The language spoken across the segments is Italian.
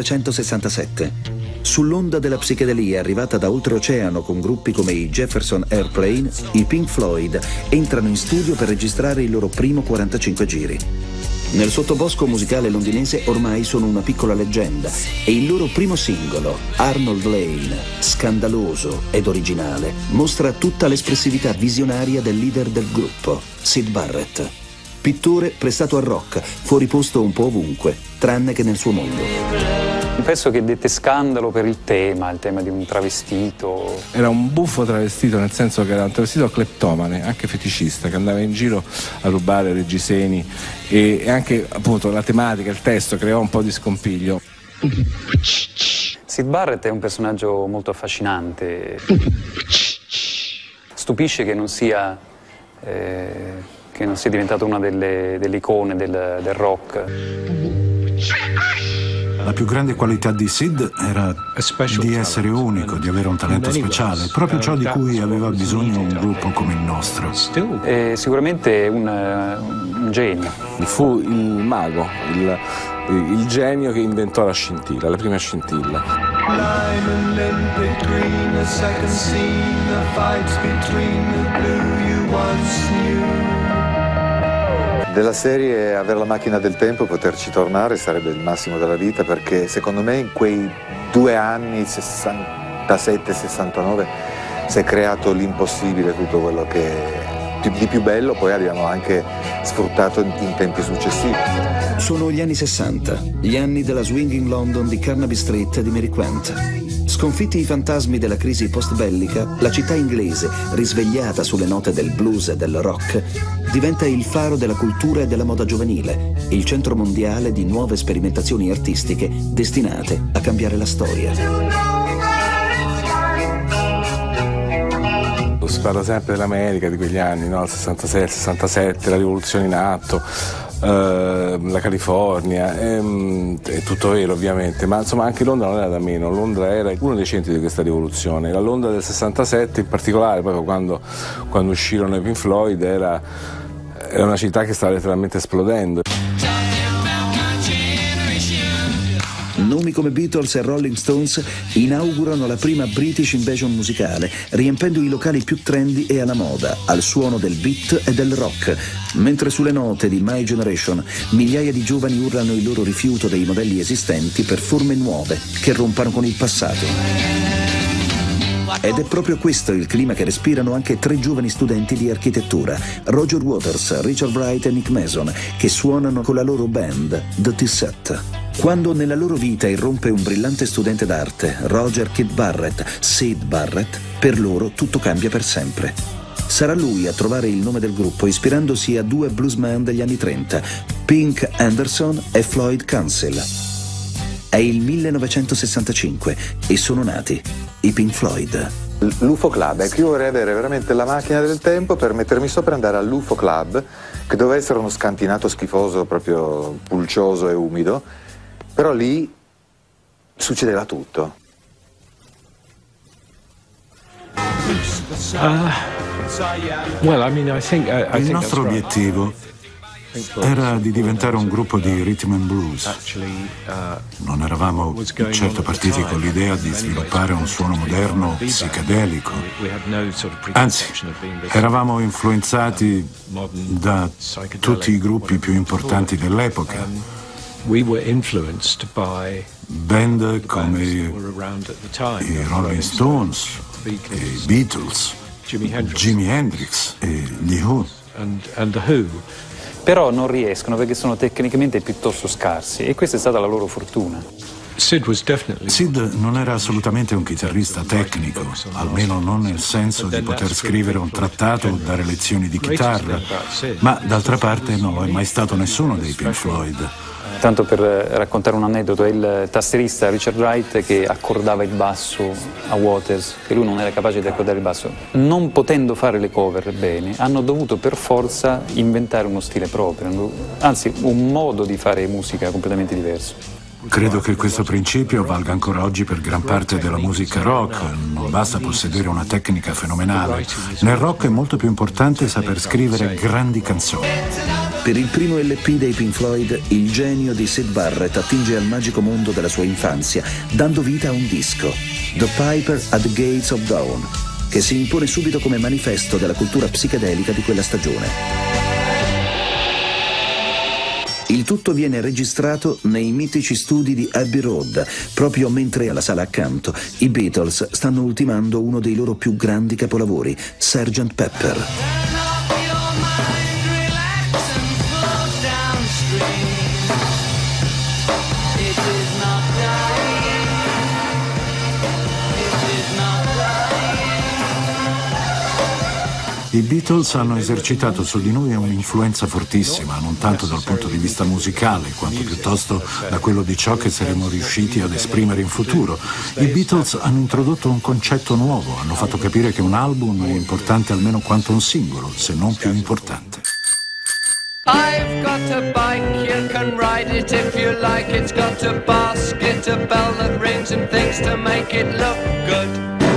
Febbraio 1967. Sull'onda della psichedelia arrivata da oltreoceano con gruppi come i Jefferson Airplane, i Pink Floyd entrano in studio per registrare il loro primo 45 giri. Nel sottobosco musicale londinese ormai sono una piccola leggenda e il loro primo singolo, Arnold Lane, scandaloso ed originale, mostra tutta l'espressività visionaria del leader del gruppo, Sid Barrett. Pittore prestato al rock, fuori posto un po' ovunque, tranne che nel suo mondo. Un pezzo che dette scandalo per il tema, il tema di un travestito. Era un buffo travestito nel senso che era un travestito cleptomane, anche feticista, che andava in giro a rubare reggiseni e, e anche appunto la tematica, il testo creava un po' di scompiglio. Sid Barrett è un personaggio molto affascinante. Stupisce che non sia, eh, che non sia diventato una delle, delle icone del, del rock. La più grande qualità di Sid era di essere unico, di avere un talento speciale, proprio ciò di cui aveva bisogno un gruppo come il nostro. È sicuramente un, un genio. Fu il mago, il, il genio che inventò la scintilla, la prima scintilla. Della serie avere la macchina del tempo e poterci tornare sarebbe il massimo della vita perché secondo me in quei due anni, 67-69, si è creato l'impossibile, tutto quello che di più bello poi abbiamo anche sfruttato in tempi successivi. Sono gli anni 60, gli anni della swinging London di Carnaby Street e di Mary Quant. Sconfitti i fantasmi della crisi post-bellica, la città inglese, risvegliata sulle note del blues e del rock, diventa il faro della cultura e della moda giovanile, il centro mondiale di nuove sperimentazioni artistiche destinate a cambiare la storia. Si parla sempre dell'America di quegli anni, no? il 66, il 67, la rivoluzione in atto, eh, la California, ehm, è tutto vero ovviamente, ma insomma anche Londra non era da meno, Londra era uno dei centri di questa rivoluzione, la Londra del 67 in particolare, proprio quando, quando uscirono i Pink Floyd, era, era una città che stava letteralmente esplodendo. Nomi come Beatles e Rolling Stones inaugurano la prima British Invasion musicale, riempendo i locali più trendy e alla moda, al suono del beat e del rock, mentre sulle note di My Generation migliaia di giovani urlano il loro rifiuto dei modelli esistenti per forme nuove che rompano con il passato. Ed è proprio questo il clima che respirano anche tre giovani studenti di architettura, Roger Waters, Richard Wright e Nick Mason, che suonano con la loro band The T-Set. Quando nella loro vita irrompe un brillante studente d'arte, Roger Kid Barrett, Sid Barrett, per loro tutto cambia per sempre. Sarà lui a trovare il nome del gruppo ispirandosi a due bluesman degli anni 30, Pink Anderson e Floyd Council. È il 1965 e sono nati i Pink Floyd. L'UFO Club, ecco io vorrei avere veramente la macchina del tempo per mettermi sopra e andare all'UFO Club, che doveva essere uno scantinato schifoso, proprio pulcioso e umido, però lì succedeva tutto. Uh, well, I mean, I think, I Il nostro obiettivo era di diventare un gruppo di rhythm and blues. Non eravamo certo partiti con l'idea di sviluppare un suono moderno psichedelico. Anzi, eravamo influenzati da tutti i gruppi più importanti dell'epoca. Band come i Rolling Stones, i Beatles, Jimi Hendrix e gli Who. Però non riescono perché sono tecnicamente piuttosto scarsi e questa è stata la loro fortuna. Sid non era assolutamente un chitarrista tecnico, almeno non nel senso di poter scrivere un trattato o dare lezioni di chitarra, ma d'altra parte non lo è mai stato nessuno dei Pink Floyd. Tanto per raccontare un aneddoto, è il tastierista Richard Wright che accordava il basso a Waters, che lui non era capace di accordare il basso. Non potendo fare le cover bene, hanno dovuto per forza inventare uno stile proprio, anzi un modo di fare musica completamente diverso. Credo che questo principio valga ancora oggi per gran parte della musica rock. Non basta possedere una tecnica fenomenale. Nel rock è molto più importante saper scrivere grandi canzoni. Per il primo LP dei Pink Floyd, il genio di Sid Barrett attinge al magico mondo della sua infanzia, dando vita a un disco, The Piper at the Gates of Dawn, che si impone subito come manifesto della cultura psichedelica di quella stagione. Il tutto viene registrato nei mitici studi di Abbey Road, proprio mentre alla sala accanto i Beatles stanno ultimando uno dei loro più grandi capolavori, Sgt. Pepper. I Beatles hanno esercitato su di noi un'influenza fortissima, non tanto dal punto di vista musicale, quanto piuttosto da quello di ciò che saremo riusciti ad esprimere in futuro. I Beatles hanno introdotto un concetto nuovo, hanno fatto capire che un album è importante almeno quanto un singolo, se non più importante. I've got a bike, you can ride it if you like. It's got a basket, a bell that rings and things to make it look good.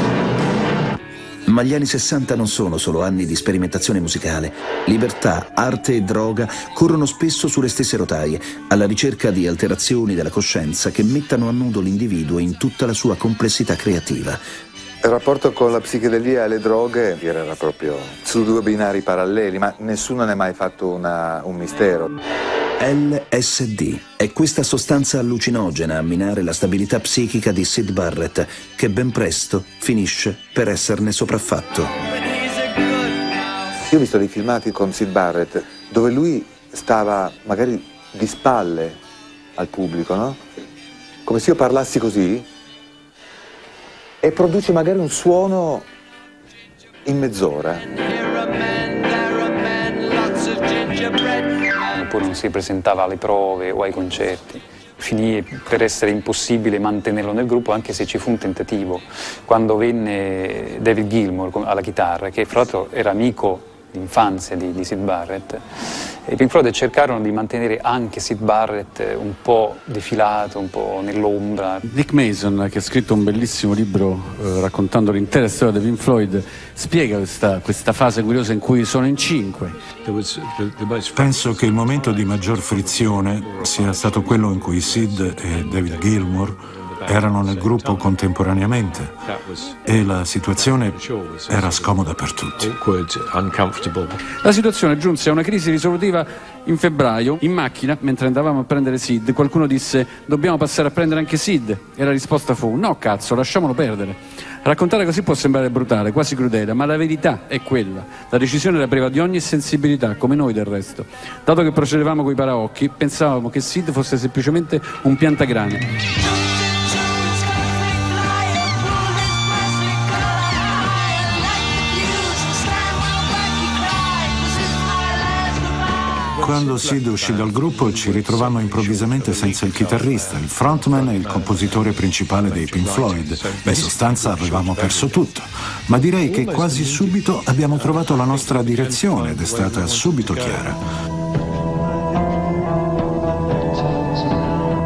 Ma gli anni 60 non sono solo anni di sperimentazione musicale. Libertà, arte e droga corrono spesso sulle stesse rotaie, alla ricerca di alterazioni della coscienza che mettano a nudo l'individuo in tutta la sua complessità creativa. Il rapporto con la psichedelia e le droghe era proprio su due binari paralleli, ma nessuno ne ha mai fatto una, un mistero. LSD è questa sostanza allucinogena a minare la stabilità psichica di Sid Barrett, che ben presto finisce per esserne sopraffatto. Io ho visto dei filmati con Sid Barrett dove lui stava magari di spalle al pubblico, no? Come se io parlassi così e produce magari un suono in mezz'ora. Poi non si presentava alle prove o ai concerti. Finì per essere impossibile mantenerlo nel gruppo anche se ci fu un tentativo. Quando venne David Gilmour alla chitarra, che fra l'altro era amico d'infanzia di, di Sid Barrett, i Pink Floyd cercarono di mantenere anche Sid Barrett un po' defilato, un po' nell'ombra. Nick Mason, che ha scritto un bellissimo libro eh, raccontando l'intera storia dei Pink Floyd, spiega questa, questa, fase curiosa in cui sono in cinque. Penso che il momento di maggior frizione sia stato quello in cui Sid e David Gilmour erano nel gruppo contemporaneamente e la situazione era scomoda per tutti. La situazione giunse a una crisi risolutiva in febbraio, in macchina, mentre andavamo a prendere Sid, qualcuno disse dobbiamo passare a prendere anche Sid e la risposta fu no cazzo, lasciamolo perdere. Raccontare così può sembrare brutale, quasi crudele, ma la verità è quella. La decisione era priva di ogni sensibilità, come noi del resto. Dato che procedevamo coi paraocchi, pensavamo che Sid fosse semplicemente un piantagrane. Quando Sid uscì dal gruppo ci ritrovammo improvvisamente senza il chitarrista, il frontman e il compositore principale dei Pink Floyd. In sostanza avevamo perso tutto. Ma direi che quasi subito abbiamo trovato la nostra direzione ed è stata subito chiara.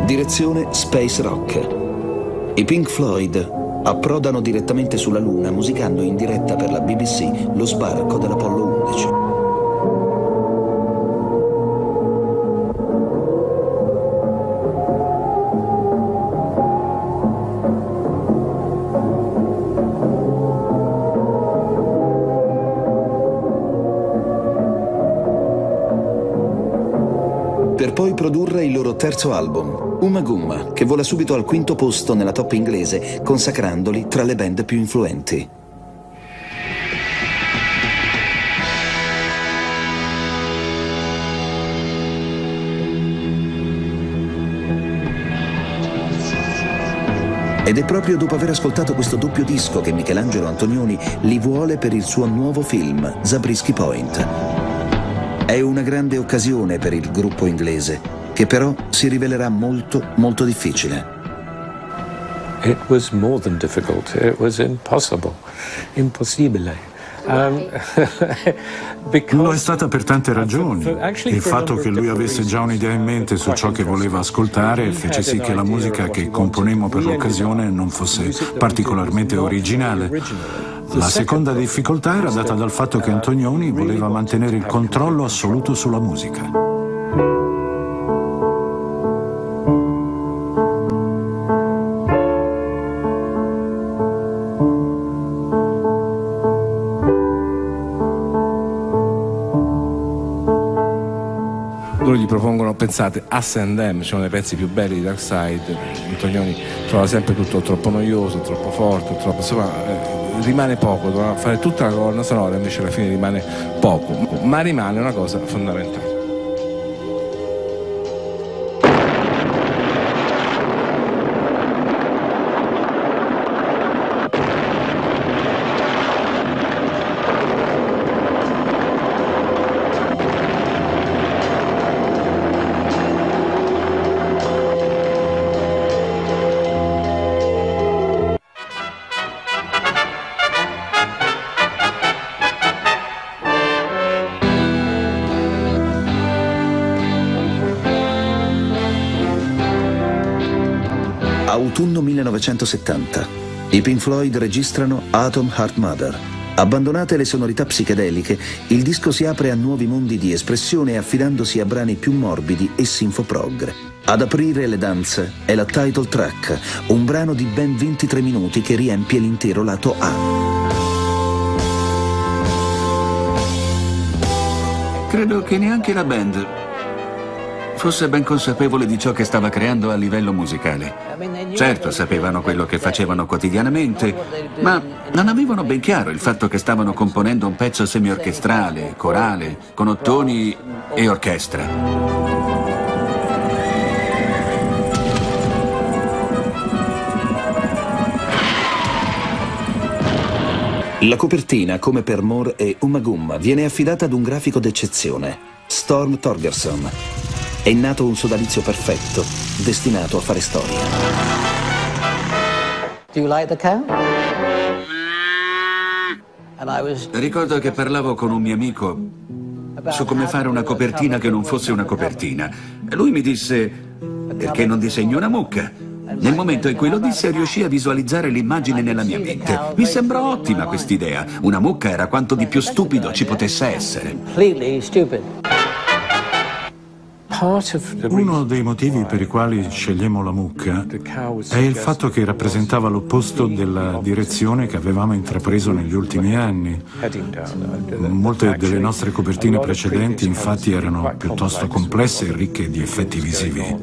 Direzione Space Rock. I Pink Floyd approdano direttamente sulla Luna musicando in diretta per la BBC lo sbarco dell'Apollo 11. Terzo album, Uma Gumma, che vola subito al quinto posto nella top inglese, consacrandoli tra le band più influenti. Ed è proprio dopo aver ascoltato questo doppio disco che Michelangelo Antonioni li vuole per il suo nuovo film, Zabriskie Point. È una grande occasione per il gruppo inglese, che però si rivelerà molto, molto difficile. It was more than difficult, it was impossible, impossibile. Um, Lo è stata per tante ragioni. Il fatto che lui avesse già un'idea in mente su ciò che voleva ascoltare fece sì che la musica che componemmo per l'occasione non fosse particolarmente originale. La seconda difficoltà era data dal fatto che Antonioni voleva mantenere il controllo assoluto sulla musica. Pensate, Us and Them, cioè uno dei pezzi più belli di Dark Side, Antonioni trova sempre tutto troppo noioso, troppo forte, troppo, insomma eh, rimane poco, doveva fare tutta la colonna sonora, invece alla fine rimane poco, ma rimane una cosa fondamentale. Autunno 1970. I Pink Floyd registrano Atom Heart Mother. Abbandonate le sonorità psichedeliche, il disco si apre a nuovi mondi di espressione affidandosi a brani più morbidi e sinfoprog. Ad aprire le danze è la title track, un brano di ben 23 minuti che riempie l'intero lato A. Credo che neanche la band fosse ben consapevole di ciò che stava creando a livello musicale. Certo, sapevano quello che facevano quotidianamente, ma non avevano ben chiaro il fatto che stavano componendo un pezzo semi-orchestrale, corale, con ottoni e orchestra. La copertina, come per Moore e Umagumma, viene affidata ad un grafico d'eccezione, Storm Torgerson, è nato un sodalizio perfetto, destinato a fare storia. Do you like the cow? Ricordo che parlavo con un mio amico su come fare una copertina che non fosse una copertina. Lui mi disse, perché non disegni una mucca? Nel momento in cui lo disse riuscì a visualizzare l'immagine nella mia mente. Mi sembrò ottima quest'idea. Una mucca era quanto di più stupido ci potesse essere. Uno dei motivi per i quali scegliamo la mucca è il fatto che rappresentava l'opposto della direzione che avevamo intrapreso negli ultimi anni. Molte delle nostre copertine precedenti infatti erano piuttosto complesse e ricche di effetti visivi.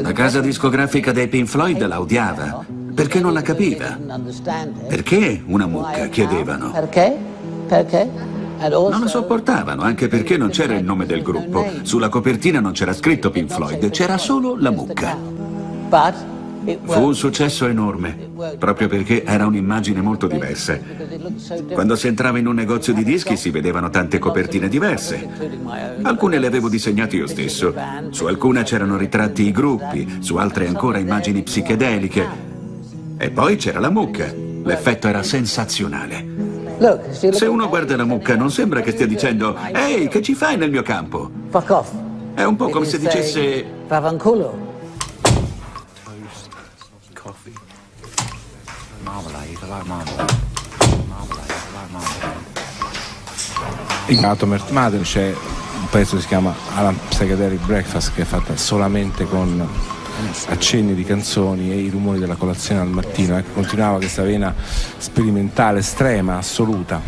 La casa discografica dei Pink Floyd la odiava perché non la capiva. Perché una mucca? chiedevano. Perché? Perché? Non la sopportavano, anche perché non c'era il nome del gruppo. Sulla copertina non c'era scritto Pink Floyd, c'era solo la mucca. Fu un successo enorme, proprio perché era un'immagine molto diversa. Quando si entrava in un negozio di dischi si vedevano tante copertine diverse. Alcune le avevo disegnate io stesso. Su alcune c'erano ritratti i gruppi, su altre ancora immagini psichedeliche. E poi c'era la mucca. L'effetto era sensazionale. Se uno guarda la mucca non sembra che stia dicendo Ehi, che ci fai nel mio campo? Fuck off. È un po' come se dicesse Favanculo. In Atomer Mother c'è un pezzo che si chiama Alan Psychedelic Breakfast che è fatta solamente con accenni di canzoni e i rumori della colazione al mattino. Ecco, continuava questa vena sperimentale estrema, assoluta.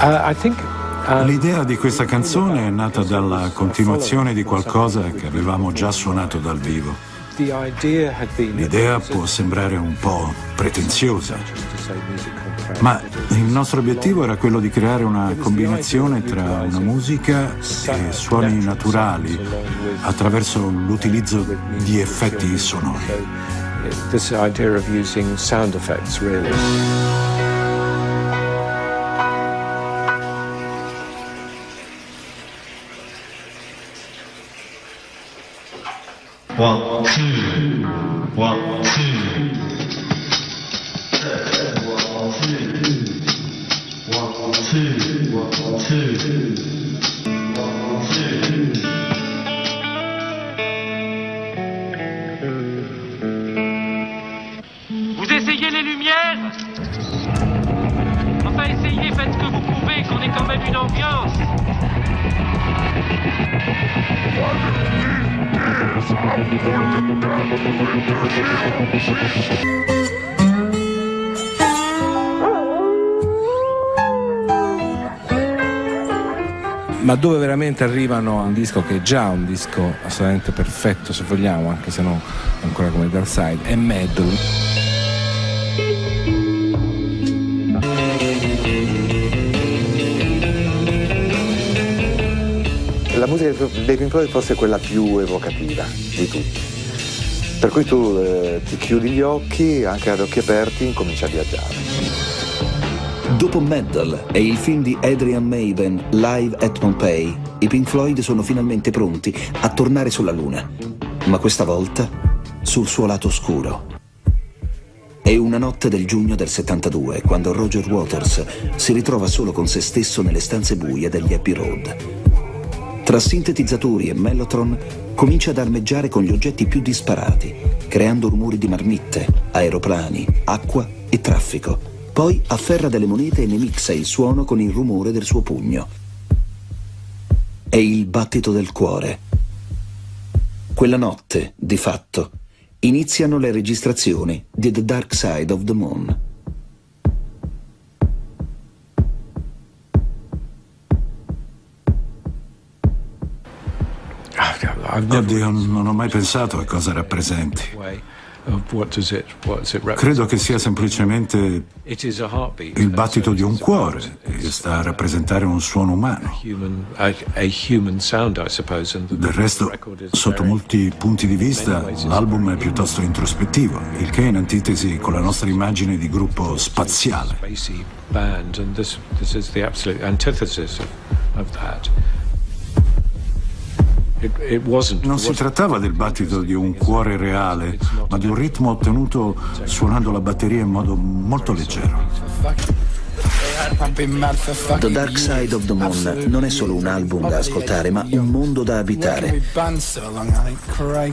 Uh, uh, L'idea di questa canzone è nata dalla continuazione di qualcosa che avevamo già suonato dal vivo. L'idea può sembrare un po' pretenziosa, ma il nostro obiettivo era quello di creare una combinazione tra una musica e suoni naturali attraverso l'utilizzo di effetti sonori. This idea of using sound effects really. Vous essayez les lumières? Enfin essayez, faites ce que vous pouvez, qu'on ait quand même une ambiance. Ma dove veramente arrivano a un disco che è già un disco assolutamente perfetto se vogliamo anche se non ancora come Dark Side è Meddle la musica dei Pink Floyd forse è quella più evocativa di tutti. Per cui tu eh, ti chiudi gli occhi, anche ad occhi aperti, incominci a viaggiare. Dopo Meddle e il film di Adrian Maven, Live at Pompeii, i Pink Floyd sono finalmente pronti a tornare sulla Luna. Ma questa volta sul suo lato oscuro. È una notte del giugno del 72, quando Roger Waters si ritrova solo con se stesso nelle stanze buie degli Abbey Road. Tra sintetizzatori e mellotron comincia ad armeggiare con gli oggetti più disparati, creando rumori di marmitte, aeroplani, acqua e traffico. Poi afferra delle monete e ne mixa il suono con il rumore del suo pugno. È il battito del cuore. Quella notte, di fatto, iniziano le registrazioni di The Dark Side of the Moon. Oddio, non ho mai pensato a cosa rappresenti. Credo che sia semplicemente il battito di un cuore e sta a rappresentare un suono umano. Del resto, sotto molti punti di vista, l'album è piuttosto introspettivo, il che è in antitesi con la nostra immagine di gruppo spaziale. Non si trattava del battito di un cuore reale, ma di un ritmo ottenuto suonando la batteria in modo molto leggero. The Dark Side of the Moon non è solo un album da ascoltare, ma un mondo da abitare.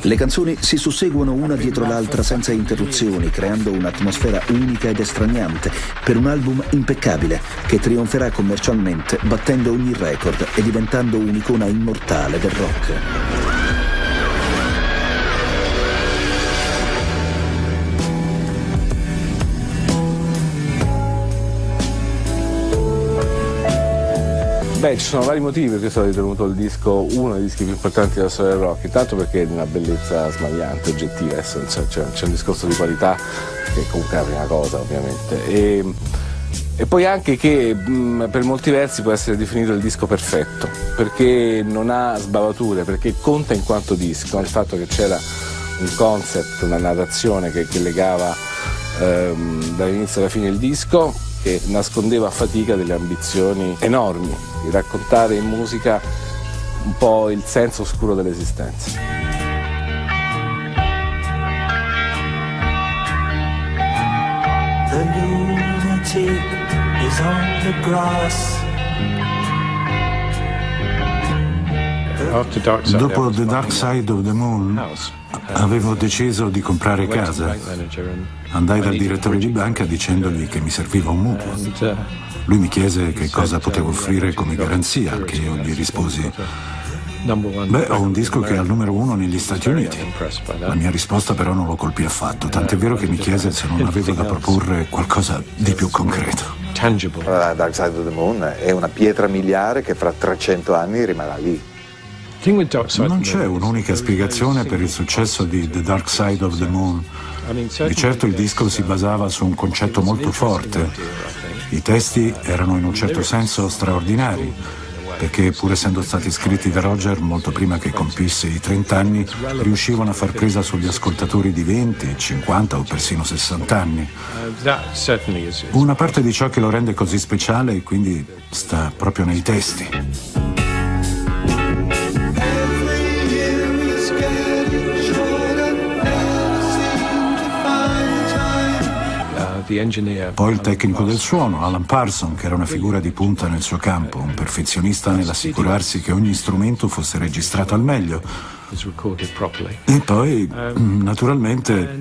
Le canzoni si susseguono una dietro l'altra senza interruzioni, creando un'atmosfera unica ed estraniante per un album impeccabile che trionferà commercialmente battendo ogni record e diventando un'icona immortale del rock. Beh, ci sono vari motivi per cui è stato ritenuto il disco uno dei dischi più importanti della storia del rock. Intanto perché è di una bellezza smagliante, oggettiva, c'è, un discorso di qualità che comunque è la prima cosa, ovviamente. E, e poi anche che mh, per molti versi può essere definito il disco perfetto, perché non ha sbavature, perché conta in quanto disco. Il fatto che c'era un concept, una narrazione che, che legava ehm, dall'inizio alla fine il disco che nascondeva a fatica delle ambizioni enormi di raccontare in musica un po' il senso oscuro dell'esistenza. The lunatic is on the grass. Dopo The Dark Side of the Moon avevo deciso di comprare casa. Andai dal direttore di banca dicendogli che mi serviva un mutuo. Lui mi chiese che cosa potevo offrire come garanzia, che io gli risposi Beh, ho un disco che è al numero uno negli Stati Uniti. La mia risposta però non lo colpì affatto, tant'è vero che mi chiese se non avevo da proporre qualcosa di più concreto. La Dark Side of the Moon è una pietra miliare che fra 300 anni rimarrà lì. Non c'è un'unica spiegazione per il successo di The Dark Side of the Moon. Di certo il disco si basava su un concetto molto forte. I testi erano in un certo senso straordinari, perché pur essendo stati scritti da Roger molto prima che compisse i 30 anni, riuscivano a far presa sugli ascoltatori di 20, 50 o persino 60 anni. Una parte di ciò che lo rende così speciale quindi sta proprio nei testi. Poi il tecnico del suono, Alan Parson, che era una figura di punta nel suo campo, un perfezionista nell'assicurarsi che ogni strumento fosse registrato al meglio. E poi, naturalmente,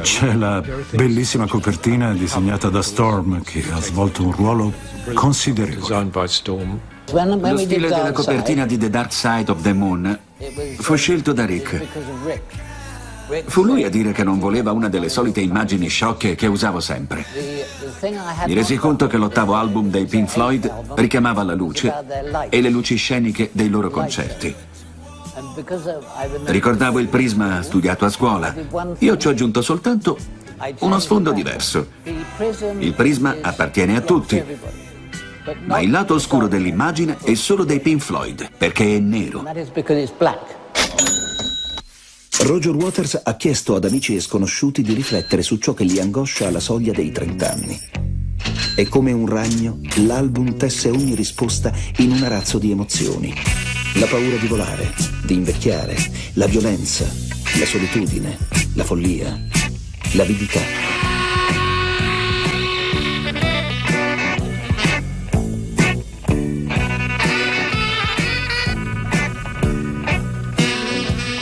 C'è la bellissima copertina disegnata da Storm che ha svolto un ruolo considerevole. Lo stile della copertina di The Dark Side of the Moon fu scelto da Rick. Fu lui a dire che non voleva una delle solite immagini sciocche che usavo sempre. Mi resi conto che l'ottavo album dei Pink Floyd richiamava la luce e le luci sceniche dei loro concerti. Ricordavo il prisma studiato a scuola. Io ci ho aggiunto soltanto uno sfondo diverso. Il prisma appartiene a tutti, ma il lato oscuro dell'immagine è solo dei Pink Floyd, perché è nero. Roger Waters ha chiesto ad amici e sconosciuti di riflettere su ciò che li angoscia alla soglia dei 30 anni. E come un ragno, l'album tesse ogni risposta in un arazzo di emozioni. La paura di volare, di invecchiare, la violenza, la solitudine, la follia, l'avidità.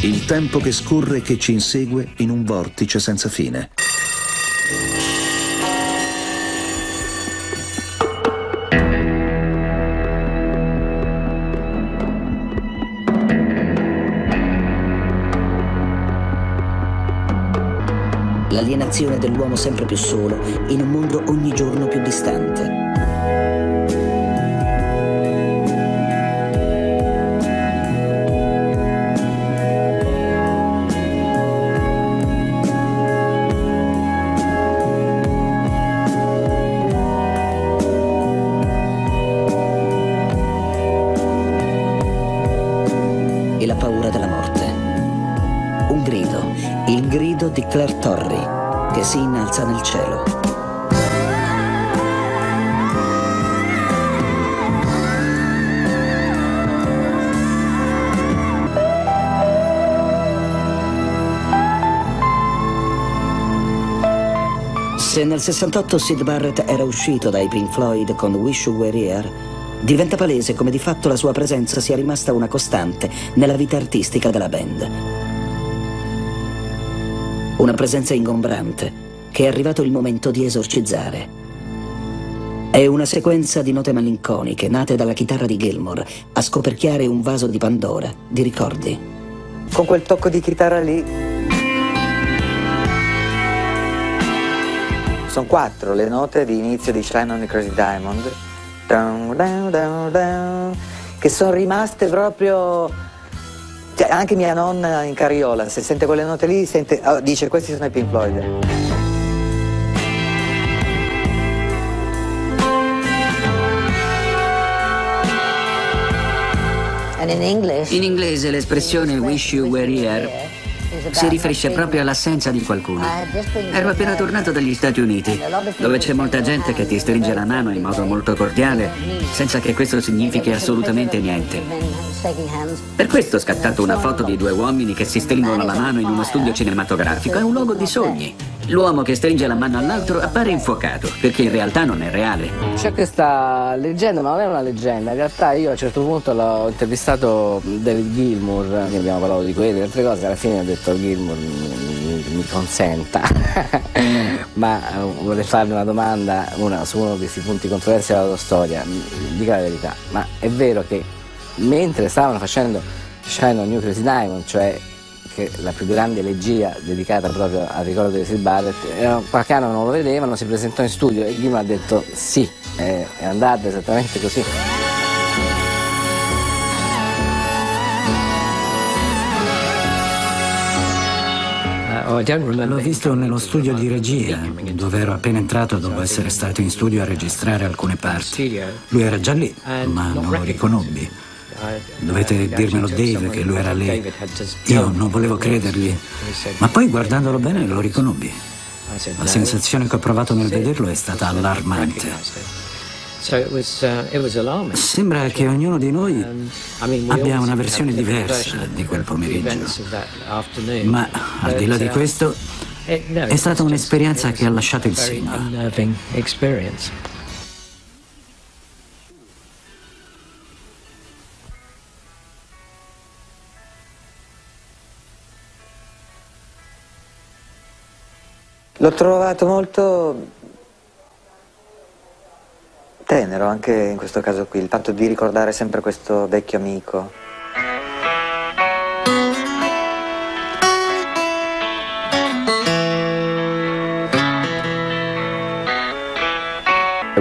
Il tempo che scorre e che ci insegue in un vortice senza fine. L'alienazione dell'uomo sempre più solo in un mondo ogni giorno più distante. Claire Torrey, che si innalza nel cielo. Se nel 68 Sid Barrett era uscito dai Pink Floyd con Wish You Were Here, diventa palese come di fatto la sua presenza sia rimasta una costante nella vita artistica della band. Una presenza ingombrante che è arrivato il momento di esorcizzare. È una sequenza di note malinconiche nate dalla chitarra di Gilmore a scoperchiare un vaso di Pandora di ricordi. Con quel tocco di chitarra lì sono quattro le note di inizio di Shine on the Crazy Diamond che sono rimaste proprio cioè, anche mia nonna in carriola, se sente quelle note lì, sente, oh, dice questi sono i Pink Floyd. In inglese l'espressione wish you were here si riferisce proprio all'assenza di qualcuno. Ero appena tornato dagli Stati Uniti, dove c'è molta gente che ti stringe la mano in modo molto cordiale, senza che questo significhi assolutamente niente. Per questo ho scattato una foto di due uomini che si stringono la mano in uno studio cinematografico. È un luogo di sogni. L'uomo che stringe la mano all'altro appare infuocato, perché in realtà non è reale. C'è questa leggenda, ma non è una leggenda. In realtà io a un certo punto l'ho intervistato David Gilmour, ne abbiamo parlato di quelle, altre cose, alla fine ho detto Gilmour mi, consenta, ma uh, vorrei farle una domanda una, su uno di questi punti controversi della tua storia. Dica la verità, ma è vero che mentre stavano facendo Shine on New Crazy Diamond, cioè che la più grande elegia dedicata proprio al ricordo di Sid Barrett, eh, qualche anno non lo vedevano, si presentò in studio e Gilman ha detto sì, è, è andata esattamente così. L'ho visto nello studio di regia, dove ero appena entrato dopo essere stato in studio a registrare alcune parti. Lui era già lì, ma non lo riconobbi. Dovete dirmelo Dave che lui era lì. Io non volevo credergli, ma poi guardandolo bene lo riconobbi. La sensazione che ho provato nel vederlo è stata allarmante. Sembra che ognuno di noi abbia una versione diversa di quel pomeriggio. Ma al di là di questo, è stata un'esperienza che ha lasciato il segno. L'ho trovato molto tenero anche in questo caso qui, il fatto di ricordare sempre questo vecchio amico.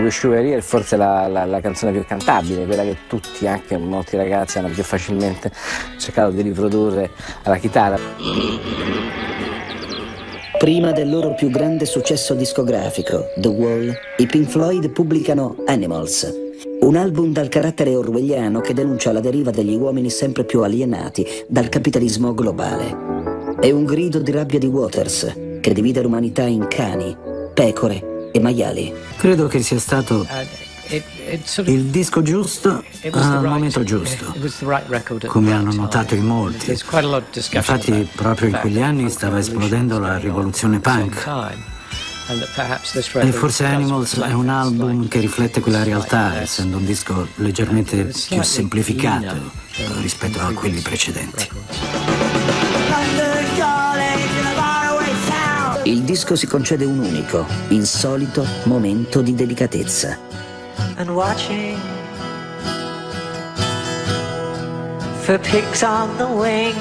Wish You Were Here forse la, la, la, canzone più cantabile, quella che tutti, anche molti ragazzi, hanno più facilmente cercato di riprodurre alla chitarra. Prima del loro più grande successo discografico, The Wall, i Pink Floyd pubblicano Animals, un album dal carattere orwelliano che denuncia la deriva degli uomini sempre più alienati dal capitalismo globale. È un grido di rabbia di Waters che divide l'umanità in cani, pecore e maiali. Credo che sia stato il disco giusto al momento giusto, come hanno notato in molti. Infatti proprio in quegli anni stava esplodendo la rivoluzione punk. E forse Animals è un album che riflette quella realtà, essendo un disco leggermente più semplificato rispetto a quelli precedenti. Il disco si concede un unico, insolito momento di delicatezza. And watching for pigs on the wing.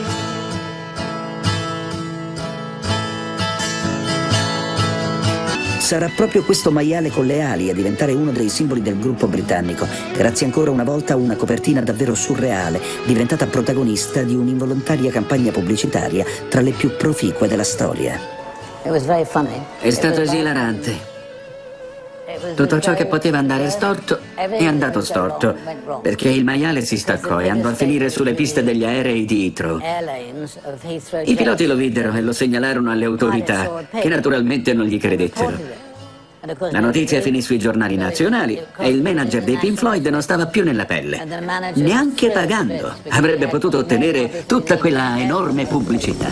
Sarà proprio questo maiale con le ali a diventare uno dei simboli del gruppo britannico, grazie ancora una volta a una copertina davvero surreale, diventata protagonista di un'involontaria campagna pubblicitaria tra le più proficue della storia. È stato esilarante. Tutto ciò che poteva andare storto è andato storto, perché il maiale si staccò e andò a finire sulle piste degli aerei di Heathrow. I piloti lo videro e lo segnalarono alle autorità, che naturalmente non gli credettero. La notizia finì sui giornali nazionali e il manager dei Pink Floyd non stava più nella pelle, neanche pagando. Avrebbe potuto ottenere tutta quella enorme pubblicità.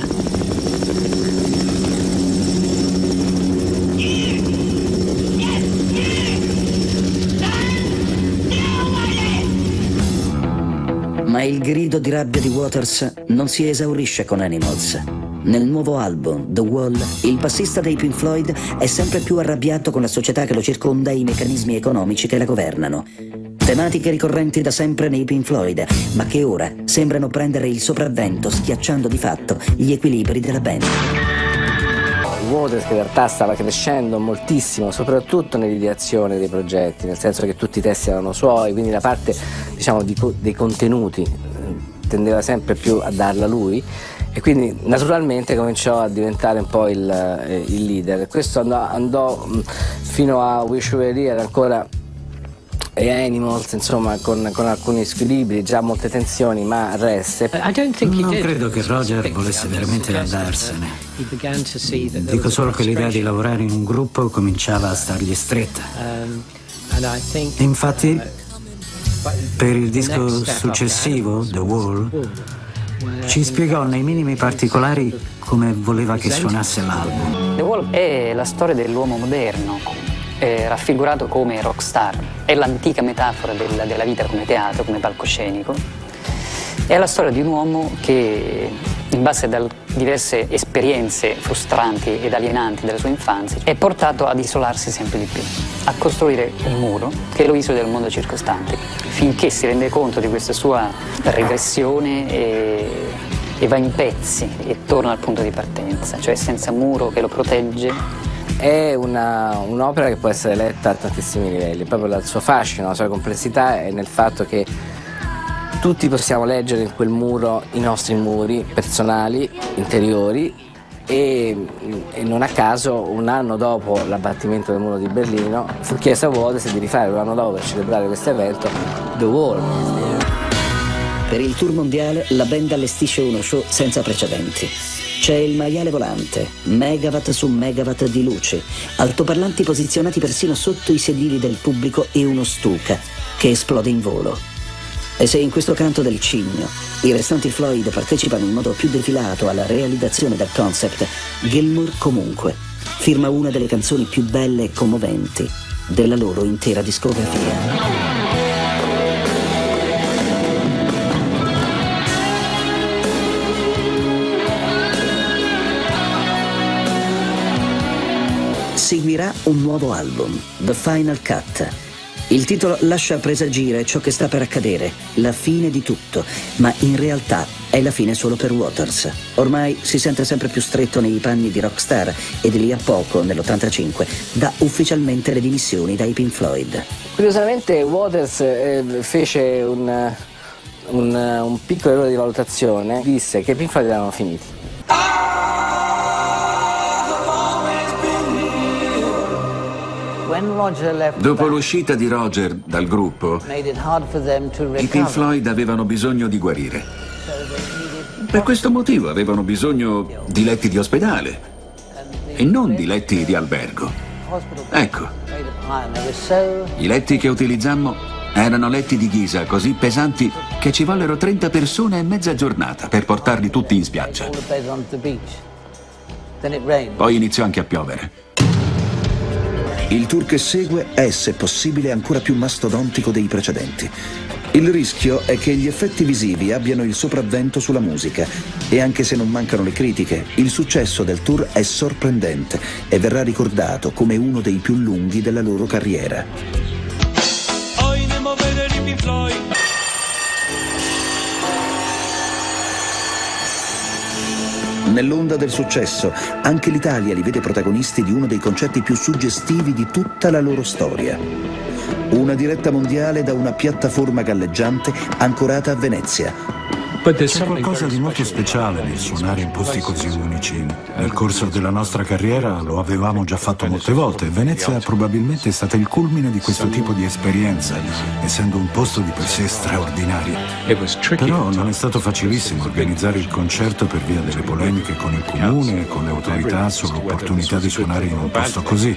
Ma il grido di rabbia di Waters non si esaurisce con Animals. Nel nuovo album, The Wall, il bassista dei Pink Floyd è sempre più arrabbiato con la società che lo circonda e i meccanismi economici che la governano. Tematiche ricorrenti da sempre nei Pink Floyd, ma che ora sembrano prendere il sopravvento schiacciando di fatto gli equilibri della band. Waters che in realtà stava crescendo moltissimo, soprattutto nell'ideazione dei progetti, nel senso che tutti i testi erano suoi, quindi la parte diciamo, di, dei contenuti eh, tendeva sempre più a darla lui e quindi naturalmente cominciò a diventare un po' il, eh, il leader. Questo andò, andò fino a Wish You Were Here ancora e Animals, insomma, con, con, alcuni squilibri, già molte tensioni, ma reste. Non credo che Roger volesse veramente andarsene. Dico solo che l'idea di lavorare in un gruppo cominciava a stargli stretta. Um, Infatti, per il disco successivo, The Wall, ci spiegò nei minimi particolari come voleva che suonasse l'album. The Wall è la storia dell'uomo moderno, eh, raffigurato come rockstar. È l'antica metafora del, della vita come teatro, come palcoscenico. È la storia di un uomo che, in base a diverse esperienze frustranti ed alienanti della sua infanzia, è portato ad isolarsi sempre di più, a costruire un muro che lo isoli dal mondo circostante, finché si rende conto di questa sua regressione e, e va in pezzi e torna al punto di partenza, cioè senza muro che lo protegge. È un'opera che può essere letta a tantissimi livelli, proprio il suo fascino, la sua complessità è nel fatto che tutti possiamo leggere in quel muro i nostri muri personali, interiori e, e, non a caso un anno dopo l'abbattimento del muro di Berlino fu chiesto a Waters di rifare un anno dopo per celebrare questo evento The Wall. Per il tour mondiale la band allestisce uno show senza precedenti. C'è il maiale volante, megawatt su megawatt di luce, altoparlanti posizionati persino sotto i sedili del pubblico e uno stuca che esplode in volo. E se in questo canto del cigno i restanti Floyd partecipano in modo più defilato alla realizzazione del concept, Gilmour comunque firma una delle canzoni più belle e commoventi della loro intera discografia. un nuovo album, The Final Cut. Il titolo lascia presagire ciò che sta per accadere, la fine di tutto, ma in realtà è la fine solo per Waters. Ormai si sente sempre più stretto nei panni di rockstar e di lì a poco, nell'85, dà ufficialmente le dimissioni dai Pink Floyd. Curiosamente Waters eh, fece un, un, un piccolo errore di valutazione, disse che i Pink Floyd erano finiti. Dopo l'uscita di Roger dal gruppo, i Pink Floyd avevano bisogno di guarire. Per questo motivo avevano bisogno di letti di ospedale e non di letti di albergo. Ecco, i letti che utilizzammo erano letti di ghisa così pesanti che ci vollero 30 persone e mezza giornata per portarli tutti in spiaggia. Poi iniziò anche a piovere. Il tour che segue è, se possibile, ancora più mastodontico dei precedenti. Il rischio è che gli effetti visivi abbiano il sopravvento sulla musica e anche se non mancano le critiche, il successo del tour è sorprendente e verrà ricordato come uno dei più lunghi della loro carriera. Nell'onda del successo, anche l'Italia li vede protagonisti di uno dei concerti più suggestivi di tutta la loro storia. Una diretta mondiale da una piattaforma galleggiante ancorata a Venezia, c'è qualcosa di molto speciale nel suonare in posti così unici. Nel corso della nostra carriera lo avevamo già fatto molte volte. Venezia probabilmente è stata il culmine di questo tipo di esperienza, essendo un posto di per sé straordinario. Però non è stato facilissimo organizzare il concerto per via delle polemiche con il comune e con le autorità sull'opportunità di suonare in un posto così.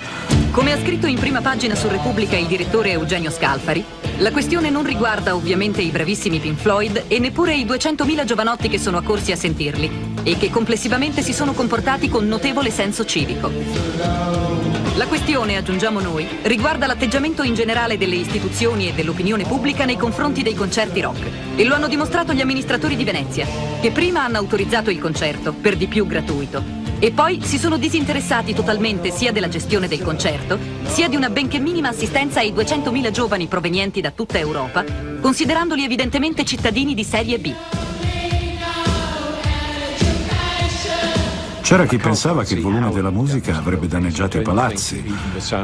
Come ha scritto in prima pagina su Repubblica il direttore Eugenio Scalfari, la questione non riguarda ovviamente i bravissimi Pink Floyd e neppure i 200.000 giovanotti che sono accorsi a sentirli e che complessivamente si sono comportati con notevole senso civico. La questione, aggiungiamo noi, riguarda l'atteggiamento in generale delle istituzioni e dell'opinione pubblica nei confronti dei concerti rock. E lo hanno dimostrato gli amministratori di Venezia, che prima hanno autorizzato il concerto, per di più gratuito, e poi si sono disinteressati totalmente sia della gestione del concerto, sia di una benché minima assistenza ai 200.000 giovani provenienti da tutta Europa, considerandoli evidentemente cittadini di serie B. C'era chi pensava che il volume della musica avrebbe danneggiato i palazzi,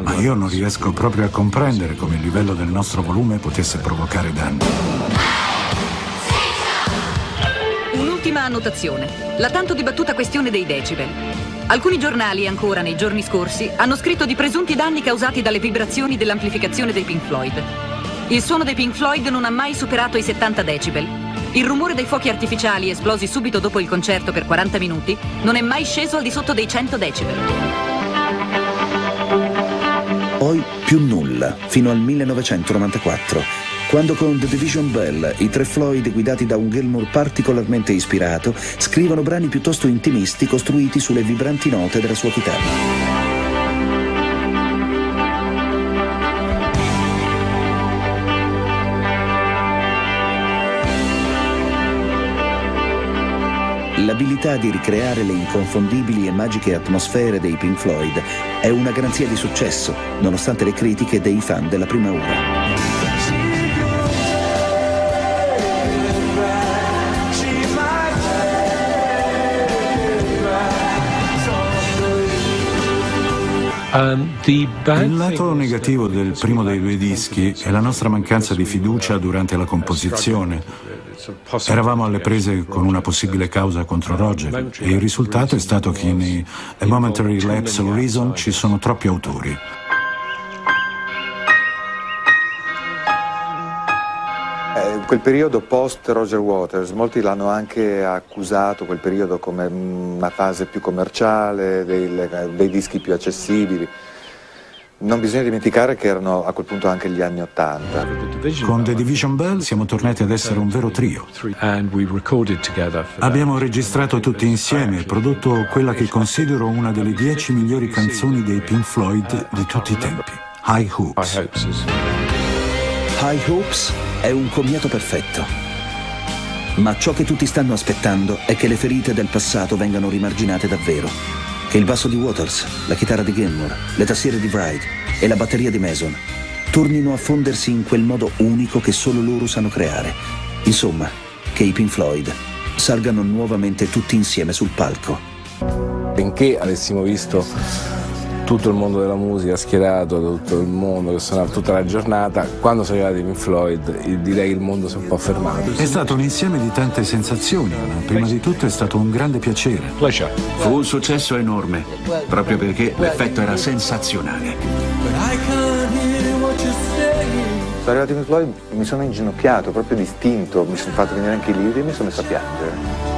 ma io non riesco proprio a comprendere come il livello del nostro volume potesse provocare danni. Un'ultima annotazione, la tanto dibattuta questione dei decibel. Alcuni giornali, ancora nei giorni scorsi, hanno scritto di presunti danni causati dalle vibrazioni dell'amplificazione dei Pink Floyd. Il suono dei Pink Floyd non ha mai superato i 70 decibel il rumore dei fuochi artificiali esplosi subito dopo il concerto per 40 minuti non è mai sceso al di sotto dei 100 decibel. Poi più nulla, fino al 1994, quando con The Division Bell i tre Floyd guidati da un Gilmour particolarmente ispirato scrivono brani piuttosto intimisti costruiti sulle vibranti note della sua chitarra. L'abilità di ricreare le inconfondibili e magiche atmosfere dei Pink Floyd è una garanzia di successo, nonostante le critiche dei fan della prima ora. Um, Il lato negativo del primo dei due dischi è la nostra mancanza di fiducia durante la composizione. Eravamo alle prese con una possibile causa contro Roger e il risultato è stato che in A Momentary Lapse of Reason ci sono troppi autori. Eh, quel periodo post Roger Waters, molti l'hanno anche accusato, quel periodo come una fase più commerciale, dei, dei dischi più accessibili. Non bisogna dimenticare che erano a quel punto anche gli anni Ottanta. Con The Division Bell siamo tornati ad essere un vero trio. Abbiamo registrato tutti insieme e prodotto quella che considero una delle dieci migliori canzoni dei Pink Floyd di tutti i tempi, High Hoops. High Hoops è un commiato perfetto. Ma ciò che tutti stanno aspettando è che le ferite del passato vengano rimarginate davvero che il basso di Waters, la chitarra di Gilmour, le tastiere di Wright e la batteria di Mason tornino a fondersi in quel modo unico che solo loro sanno creare. Insomma, che i Pink Floyd salgano nuovamente tutti insieme sul palco. Benché avessimo visto tutto il mondo della musica schierato, tutto il mondo che suonava tutta la giornata, quando sono arrivati i Pink Floyd direi che il mondo si è un po' fermato. È stato un insieme di tante sensazioni, ma prima di tutto è stato un grande piacere. Fu un successo enorme, proprio perché l'effetto era sensazionale. Sono arrivati i Pink Floyd, mi sono inginocchiato, proprio distinto, mi sono fatto venire anche i lividi e mi sono messo a piangere.